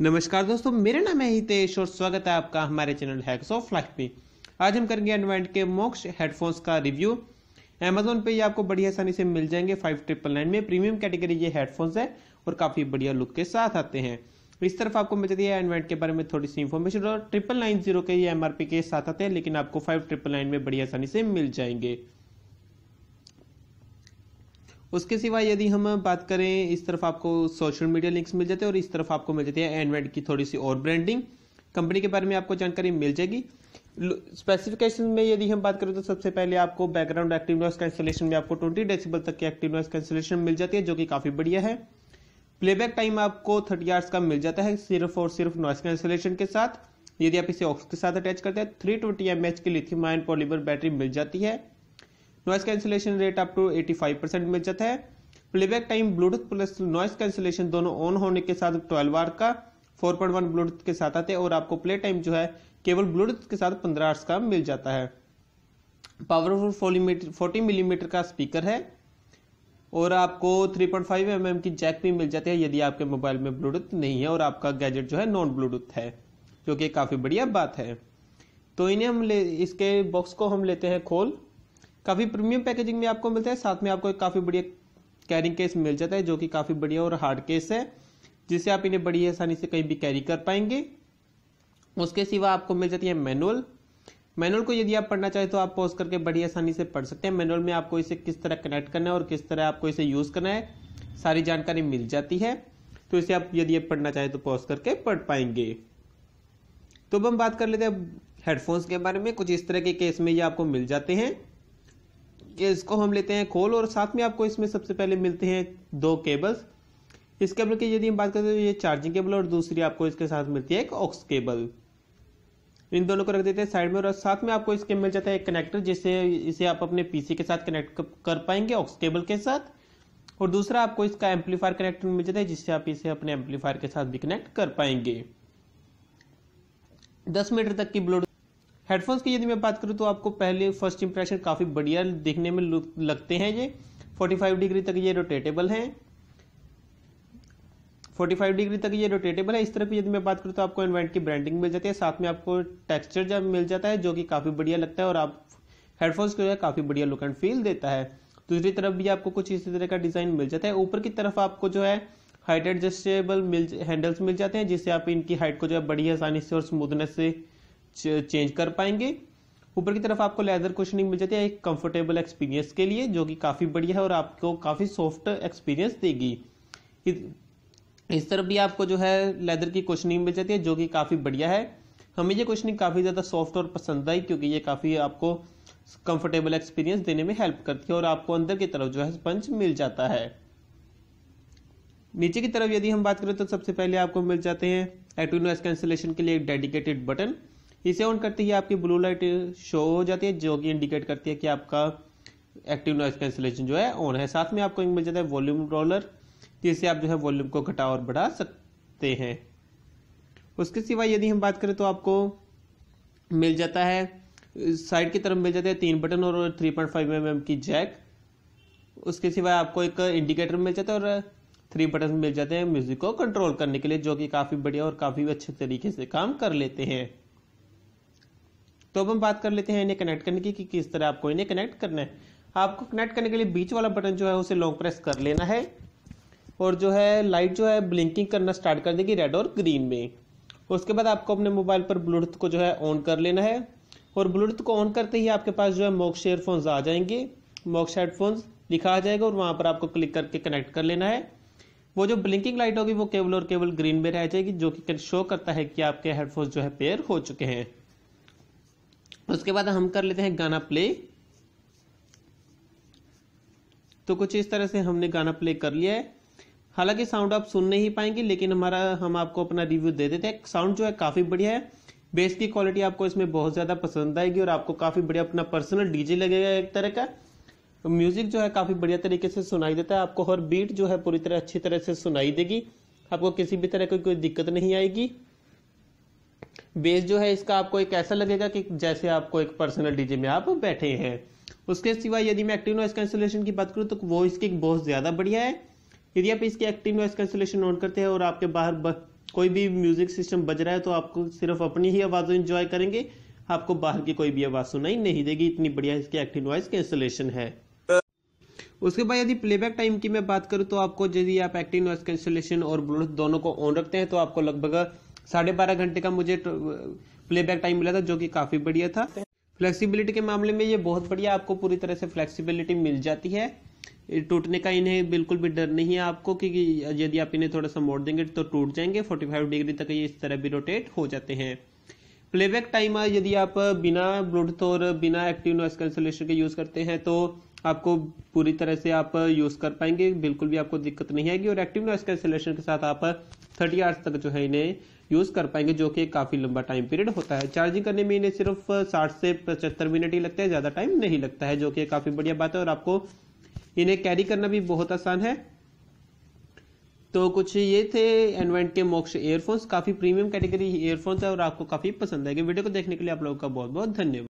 नमस्कार दोस्तों, मेरा नाम है हितेश और स्वागत है आपका हमारे चैनल हैक्स ऑफ़ लाइफ में आज हम करेंगे एडवेंट के मोक्ष हेडफोन्स का रिव्यू अमेजोन पे ये आपको बड़ी आसानी से मिल जाएँगे फाइव ट्रिपल नाइन में। प्रीमियम कैटेगरी ये हेडफोन्स है और काफ़ी बढ़िया लुक के साथ आते हैं। इस तरफ़ आपको मिल जाती है एडवेंट के बारे में थोड़ी सी इन्फॉर्मेशन और ट्रिपल नाइन ज़ीरो के ये एमआरपी के साथ आते हैं, लेकिन आपको फाइव ट्रिपल नाइन में बड़ी आसानी से मिल जाएँगे। उसके सिवा यदि हम बात करें, इस तरफ़ आपको सोशल मीडिया लिंक्स मिल जाते हैं और इस तरफ़ आपको मिल जाती है एंड्रॉइड की थोड़ी सी और ब्रांडिंग कंपनी के बारे में आपको जानकारी मिल जाएगी। स्पेसिफिकेशन में यदि हम बात करें तो सबसे पहले आपको बैकग्राउंड एक्टिव नॉइस कैंसिलेशन में आपको 20 डेसिबल तक की एक्टिव नॉइस कैंसिलेशन मिल जाती है, जो कि काफ़ी बढ़िया है। प्लेबैक टाइम आपको 30 आवर्स का मिल जाता है सिर्फ़ और सिर्फ़ नॉइस कैंसिलेशन के साथ। यदि आप इसे ऑक्स के साथ अटैच करते हैं थ्री ट्वेंटी एमएच की लिथियम आयन पॉलीमर बैटरी मिल जाती है। Noise cancellation rate up to 85 percent मिल जाता है। Playback time bluetooth plus noise cancellation दोनों ऑन होने के साथ 12 आवर का 4.1 ब्लूटूथ के साथ आते हैं और आपको प्ले टाइम जो है, केवल ब्लूटूथ के साथ 15 आवर्स का मिल जाता है। पावरफुल फोर्टी मिलीमीटर का स्पीकर है और आपको 3.5 पॉइंट mm की जैक भी मिल जाती है यदि आपके मोबाइल में ब्लूटूथ नहीं है और आपका गैजेट जो है नॉन ब्लूटूथ है, जो कि काफ़ी बढ़िया बात है। तो इन्हें हम ले, इसके बॉक्स को हम लेते हैं खोल। काफ़ी प्रीमियम पैकेजिंग में आपको मिलता है। साथ में आपको एक काफ़ी बढ़िया कैरिंग केस मिल जाता है, जो कि काफ़ी बढ़िया और हार्ड केस है जिसे आप इन्हें बड़ी आसानी से कहीं भी कैरी कर पाएँगे। उसके सिवा आपको मिल जाती है मैनुअल मैनुअल को यदि आप पढ़ना चाहें तो आप पॉज करके बड़ी आसानी से पढ़ सकते हैं। मैनुअल में आपको इसे किस तरह कनेक्ट करना है और किस तरह आपको इसे यूज़ करना है, सारी जानकारी मिल जाती है। तो इसे आप यदि आप पढ़ना चाहें तो पॉज करके पढ़ पाएँगे। तो अब हम बात कर लेते हैं हेडफोन्स के बारे में। कुछ इस तरह के केस में ये आपको मिल जाते हैं। इसको हम लेते हैं खोल, और साथ में आपको इसमें सबसे पहले मिलते हैं दो केबल्स। इस केबल की यदि हम बात करते हैं तो ये चार्जिंग केबल और दूसरी आपको इसके साथ मिलती है एक ऑक्स केबल। इन दोनों को रख देते हैं साइड में, और साथ में आपको इसके मिल जाता है एक कनेक्टर, जिससे इसे आप अपने पीसी के साथ कनेक्ट कर पाएँगे ऑक्स केबल के साथ। और दूसरा, आपको इसका एम्पलीफायर कनेक्टर मिल जाता है, जिससे आप इसे अपने एम्पलीफायर के साथ भी कनेक्ट कर पाएँगे। दस मीटर तक की ब्लूटूथ हेडफोन्स की यदि मैं बात करूँ तो आपको पहले फ़र्स्ट इंप्रेशन काफ़ी बढ़िया दिखने में लगते हैं ये। 45 डिग्री तक ये रोटेटेबल हैं। 45 डिग्री तक ये रोटेटेबल है। इस तरफ़ यदि मैं बात करूँ तो आपको इन्वेंट की ब्रांडिंग मिल जाती है। साथ में आपको टेक्सचर जब मिल जाता है, जो कि काफ़ी बढ़िया लगता है और आप हेडफोन्स को जो है काफ़ी बढ़िया लुक एंड फील देता है। दूसरी तरफ़ भी आपको कुछ इसी तरह का डिज़ाइन मिल जाता है। ऊपर की तरफ़ आपको जो है हाइट एडजस्टेबल मिल हैंडल्स मिल जाते हैं, जिससे आप इनकी हाइट को जो है बड़ी आसानी से और स्मूथनेस से चेंज कर पाएँगे। ऊपर की तरफ़ आपको लेदर कुशनिंग मिल जाती है, एक कंफर्टेबल एक्सपीरियंस के लिए, जो कि काफ़ी बढ़िया है और आपको काफ़ी सॉफ्ट एक्सपीरियंस देगी। इस तरफ़ भी आपको जो है लेदर की कुशनिंग मिल जाती है, जो कि काफ़ी बढ़िया है। हमें ये कुशनिंग काफ़ी ज़्यादा सॉफ्ट और पसंद आई, क्योंकि ये काफ़ी आपको कंफर्टेबल एक्सपीरियंस देने में हेल्प करती है और आपको अंदर की तरफ़ जो है स्पंज मिल जाता है। नीचे की तरफ़ यदि हम बात करें तो सबसे पहले आपको मिल जाते हैं नॉइस कैंसिलेशन के लिए एक डेडिकेटेड बटन इसे ऑन करते ही आपकी ब्लू लाइट शो हो जाती है, जो कि इंडिकेट करती है कि आपका एक्टिव नॉइस कैंसिलेशन जो है ऑन है। साथ में आपको मिल जाता है वॉल्यूम रोलर जिससे आप जो है वॉल्यूम को घटा और बढ़ा सकते हैं। उसके सिवा यदि हम बात करें तो आपको मिल जाता है साइड की तरफ़ मिल जाते हैं तीन बटन और 3.5 पॉइंट फाइव एम एम की जैक उसके सिवाय आपको एक इंडिकेटर मिल जाता है और थ्री बटन मिल जाते हैं म्यूज़िक को कंट्रोल करने के लिए, जो कि काफ़ी बढ़िया और काफ़ी अच्छे तरीके से काम कर लेते हैं। तो अब हम बात कर लेते हैं इन्हें कनेक्ट करने की कि किस तरह आपको इन्हें कनेक्ट करना है। आपको कनेक्ट करने के लिए बीच वाला बटन जो है उसे लॉन्ग प्रेस कर लेना है। और जो है लाइट जो है ब्लिंकिंग करना स्टार्ट कर देगी रेड और ग्रीन में। उसके बाद आपको अपने मोबाइल पर ब्लूटूथ को जो है ऑन कर लेना है। और ब्लूटूथ को ऑन करते ही आपके पास जो है मोक्स एयरफोन्स आ जाएँगे। मोक्स हेडफोन्स लिखा आ जाएगा और वहाँ पर आपको क्लिक करके कनेक्ट कर लेना है। वो जो ब्लिंकिंग लाइट होगी वो केवल और केवल ग्रीन में रह जाएगी, जो कि शो करता है कि आपके हेडफोन्स जो है पेयर हो चुके हैं। उसके बाद हम कर लेते हैं गाना प्ले। तो कुछ इस तरह से हमने गाना प्ले कर लिया है। हालाँकि साउंड आप सुन नहीं पाएँगे, लेकिन हमारा, हम आपको अपना रिव्यू दे देते हैं। साउंड जो है काफ़ी बढ़िया है। बेस की क्वालिटी आपको इसमें बहुत ज़्यादा पसंद आएगी और आपको काफ़ी बढ़िया अपना पर्सनल डीजे लगेगा एक तरह का। म्यूज़िक जो है काफ़ी बढ़िया तरीके से सुनाई देता है। आपको हर बीट जो है पूरी तरह अच्छी तरह से सुनाई देगी। आपको किसी भी तरह की कोई दिक्कत नहीं आएगी। बेस जो है इसका आपको एक ऐसा लगेगा कि जैसे आपको एक पर्सनल डीजे में आप बैठे हैं। उसके सिवा यदि मैं एक्टिव नॉइस कैंसिलेशन की बात करूँ तो वो इसकी बहुत ज़्यादा बढ़िया है। यदि आप इसकी एक्टिव नॉइस कैंसिलेशन ऑन करते हैं और आपके बाहर ब, कोई भी म्यूज़िक सिस्टम बज रहा है तो आपको सिर्फ़ अपनी ही आवाज़ इंजॉय करेंगे। आपको बाहर की कोई भी आवाज़ सुनाई नहीं देगी। इतनी बढ़िया इसकी एक्टिव नॉइस कैंसलेशन है। उसके बाद यदि प्लेबैक टाइम की मैं बात करूँ तो आपको यदि आप एक्टिव नॉइस कैंसलेशन और ब्लूटूथ दोनों को ऑन रखते हैं तो आपको लगभग साढ़े बारह घंटे का मुझे प्लेबैक टाइम मिला था, जो कि काफ़ी बढ़िया था। फ्लेक्सिबिलिटी के मामले में ये बहुत बढ़िया आपको पूरी तरह से फ्लेक्सिबिलिटी मिल जाती है। टूटने का इन्हें बिल्कुल भी डर नहीं है आपको, क्योंकि यदि आप इन्हें थोड़ा सा मोड़ देंगे तो टूट जाएँगे 45 डिग्री तक ये इस तरह भी रोटेट हो जाते हैं। प्लेबैक टाइम यदि आप बिना ब्लूटूथ और बिना एक्टिव नॉइस कैंसलेशन के यूज़ करते हैं तो आपको पूरी तरह से आप यूज़ कर पाएँगे, बिल्कुल भी आपको दिक्कत नहीं आएगी और एक्टिव नॉइस कैंसलेशन के साथ आप थर्टी आवर्स तक जो है इन्हें यूज़ कर पाएँगे, जो कि काफ़ी लंबा टाइम पीरियड होता है। चार्जिंग करने में इन्हें सिर्फ़ साठ से पचहत्तर मिनट ही लगता है, ज़्यादा टाइम नहीं लगता है, जो कि काफ़ी बढ़िया बात है और आपको इन्हें कैरी करना भी बहुत आसान है। तो कुछ ये थे एनवेंट के मोक्ष एयरफोन्स काफ़ी प्रीमियम कैटेगरी एयरफोन्स है और आपको काफ़ी पसंद आएगी। वीडियो को देखने के लिए आप लोगों का बहुत बहुत धन्यवाद।